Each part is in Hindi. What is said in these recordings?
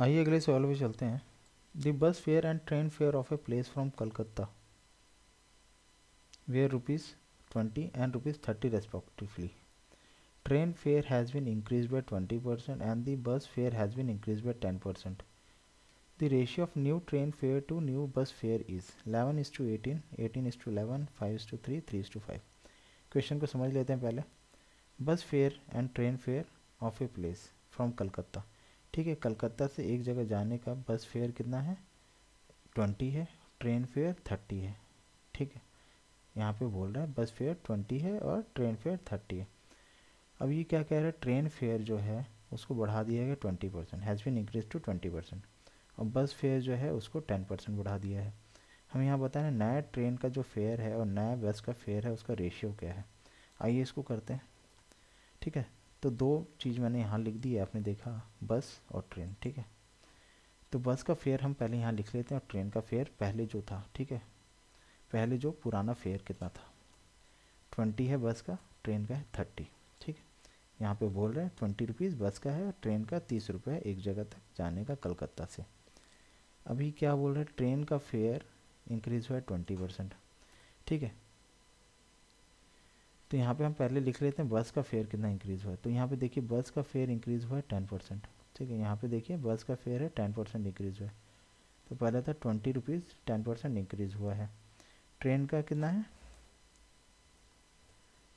आइए अगले सवाल पे चलते हैं। The bus fare and train fare of a place from Calcutta where rupees twenty and rupees thirty respectively train fare has been increase by twenty percent and the bus fare has been increase by ten percent the ratio of new train fare to new bus fare is eleven is to eighteen eighteen is to eleven five is to three three is to five question को समझ लेते हैं पहले। Bus fare and train fare of a place from Calcutta ठीक है, कलकत्ता से एक जगह जाने का बस फेयर कितना है? ट्वेंटी है। ट्रेन फेयर थर्टी है। ठीक है। यहाँ पे बोल रहा है बस फेयर ट्वेंटी है और ट्रेन फेयर थर्टी है। अब ये क्या कह रहा है? ट्रेन फेयर जो है, उसको बढ़ा दिया गया twenty percent. Has been increase to twenty percent. और बस फेयर जो है, उसको टेन परसेंट बढ़ा दिया है। हम यहाँ बताएँ नया ट्रेन का जो फेयर है और नया बस का फेयर है, उसका रेशियो क्या है? आइए इसको करते हैं। ठीक है। तो दो चीज़ मैंने यहाँ लिख दी है आपने देखा, बस और ट्रेन, ठीक है? तो बस का फेयर हम पहले यहाँ लिख लेते हैं और ट्रेन का फेयर पहले जो था, ठीक है? पहले जो पुराना फेयर कितना था? ट्वेंटी है बस का, ट्रेन का है थर्टी, ठीक है? यहाँ पे बोल रहे हैं ट्वेंटी रुपीज़ बस का है और ट्रेन का तीस रुपये एक जगह तक जाने का कलकत्ता से। अभी क्या बोल रहे हैं? ट्रेन का फेयर इंक्रीज़ हुआ है ट्वेंटी परसेंट ठीक है? तो यहाँ पे हम पहले लिख लेते हैं, बस का फेयर कितना इंक्रीज़ हुआ है। तो यहाँ पे देखिए, बस का फेयर इंक्रीज़ हुआ है टेन परसेंट ठीक है, यहाँ पे देखिए, बस का फेयर है टेन परसेंट इंक्रीज़ हुआ है। तो पहले था twenty rupees ten percent increase हुआ है। ट्रेन का कितना है?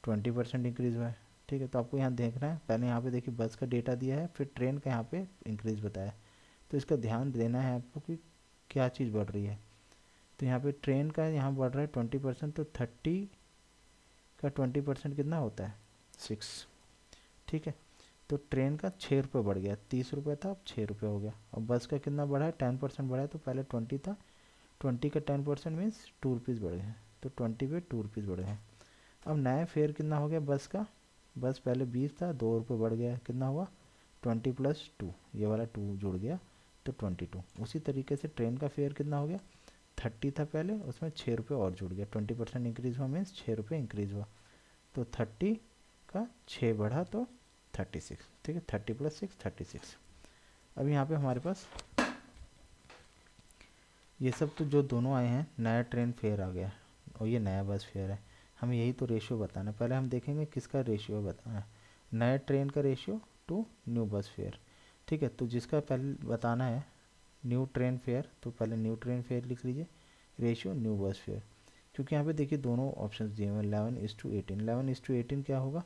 ट्वेंटी परसेंट इंक्रीज़ हुआ है। ठीक है तो आपको यहाँ देखना है, पहले यहाँ पे देखिए, बस का डेटा दिया है, फिर ट्रेन का यहाँ पे इंक्रीज़ बताया तो इसका ध्यान देना है आपको कि क्या चीज़ बढ़ रही है। तो यहाँ पे ट्रेन का यहाँ बढ़ रहा है ट्वेंटी परसेंट तो थर्टी का ट्वेंटी परसेंट कितना होता है? सिक्स। ठीक है? तो ट्रेन का छः रुपये बढ़ गया। तीस रुपये था, अब छः रुपये हो गया। और बस का कितना बढ़ा है? टेन परसेंट बढ़ा है तो पहले ट्वेंटी था। ट्वेंटी का ten percent means two rupees बढ़ गए तो ट्वेंटी पे टू रुपीज़ बढ़ गए अब नया फेयर कितना हो गया बस का? बस पहले बीस था, दो रुपये बढ़ गया। कितना हुआ? ट्वेंटी प्लस टू ये वाला टू जुड़ गया तो ट्वेंटी टू उसी तरीके से ट्रेन का फेयर कितना हो गया? थर्टी था पहले, उसमें छः रुपये और जुड़ गया। ट्वेंटी परसेंट इंक्रीज़ हुआ मीन्स छः रुपये इंक्रीज़ हुआ। तो थर्टी का छः बढ़ा तो थर्टी सिक्स। ठीक है, thirty plus six thirty six. अब यहाँ पे हमारे पास ये सब तो जो दोनों आए हैं, नया ट्रेन फेयर आ गया और ये नया बस फेयर है। हमें यही तो रेशियो बताना है। पहले हम देखेंगे किसका रेशियो बताना है। नया ट्रेन का ratio to new bus fare ठीक है तो जिसका पहले बताना है न्यू ट्रेन फेयर तो पहले न्यू ट्रेन फेयर लिख लीजिए रेशियो न्यू बस फेयर क्योंकि यहाँ पे देखिए दोनों ऑप्शन दिए हुए हैं eleven is to eighteen eleven is to eighteen क्या होगा?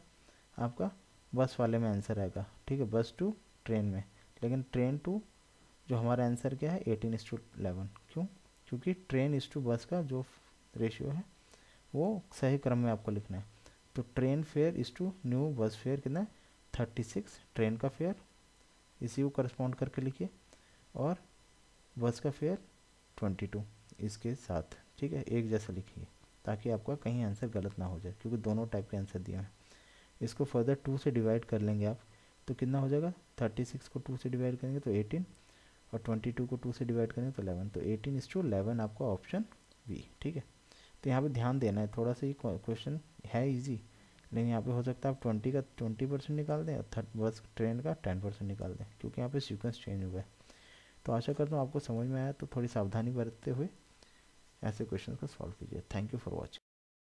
आपका बस वाले में आंसर आएगा, ठीक है? बस टू ट्रेन में। लेकिन ट्रेन टू जो हमारा आंसर क्या है? एटीन इज़ टू एलेवन क्यों? क्योंकि ट्रेन इज़ टू बस का जो रेशियो है, वो सही क्रम में आपको लिखना है। तो train fare is to new bus fare कितना है? थर्टी सिक्स ट्रेन का फेयर इसी को करस्पॉन्ड करके लिखिए। और बस का फेयर ट्वेंटी टू, इसके साथ, ठीक है, एक जैसा लिखिए, ताकि आपका कहीं आंसर गलत ना हो जाए, क्योंकि दोनों टाइप के आंसर दिए हैं। इसको फर्दर टू से डिवाइड कर लेंगे आप तो कितना हो जाएगा? थर्टी सिक्स को टू से डिवाइड करेंगे तो एटीन और ट्वेंटी टू को टू से डिवाइड करेंगे तो इलेवन तो एटीन इस टू इलेवन आपका ऑप्शन बी ठीक है? तो यहाँ पे ध्यान देना है, थोड़ा सा ये क्वेश्चन है इजी लेकिन यहाँ पे हो सकता है आप ट्वेंटी का ट्वेंटी परसेंट निकाल दें, और थर्ट बस ट्रेन का टेन परसेंट निकाल दें, क्योंकि यहाँ पे सीक्वेंस चेंज हुआ है। तो आशा करता हूँ आपको समझ में आया तो थोड़ी सावधानी बरतते हुए ऐसे क्वेश्चन को सॉल्व कीजिए। Thank you for watching